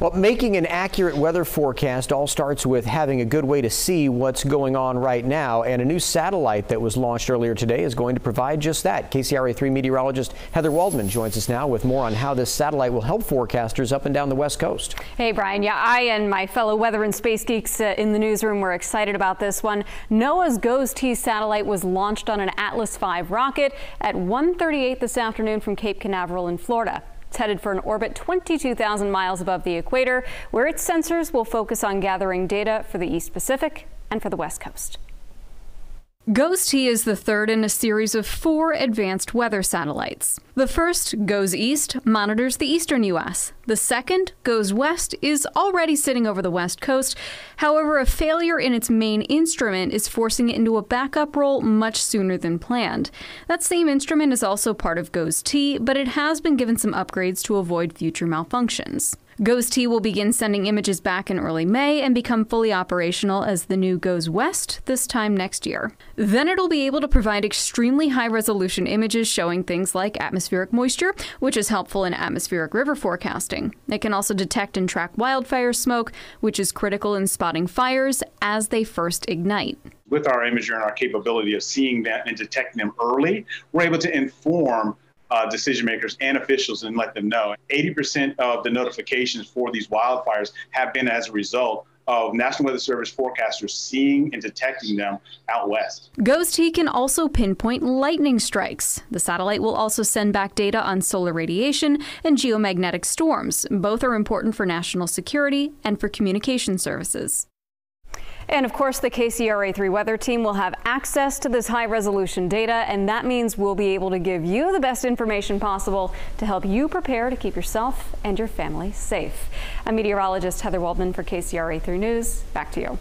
Well, making an accurate weather forecast all starts with having a good way to see what's going on right now. And a new satellite that was launched earlier today is going to provide just that. KCRA 3 meteorologist Heather Waldman joins us now with more on how this satellite will help forecasters up and down the West Coast. Hey, Brian. Yeah, I and my fellow weather and space geeks uh, in the newsroom were excited about this one. NOAA's GOES-T satellite was launched on an Atlas V rocket at 1:38 this afternoon from Cape Canaveral in Florida. Headed for an orbit 22,000 miles above the equator, where its sensors will focus on gathering data for the East Pacific and for the West Coast. GOES-T is the third in a series of four advanced weather satellites. The first, GOES East, monitors the eastern U.S. The second, GOES West, is already sitting over the west coast. However, a failure in its main instrument is forcing it into a backup role much sooner than planned. That same instrument is also part of GOES-T, but it has been given some upgrades to avoid future malfunctions. GOES-T will begin sending images back in early May and become fully operational as the new GOES West this time next year. Then it'll be able to provide extremely high resolution images showing things like atmospheric moisture, which is helpful in atmospheric river forecasting. It can also detect and track wildfire smoke, which is critical in spotting fires as they first ignite with our imager and our capability of seeing that and detecting them early, we're able to inform uh, decision makers and officials and let them know. 80% of the notifications for these wildfires have been as a result of National Weather Service forecasters seeing and detecting them out west. GOES-T can also pinpoint lightning strikes. The satellite will also send back data on solar radiation and geomagnetic storms. Both are important for national security and for communication services. And of course, the KCRA 3 weather team will have access to this high resolution data, and that means we'll be able to give you the best information possible to help you prepare to keep yourself and your family safe. I'm meteorologist Heather Waldman for KCRA 3 News. Back to you.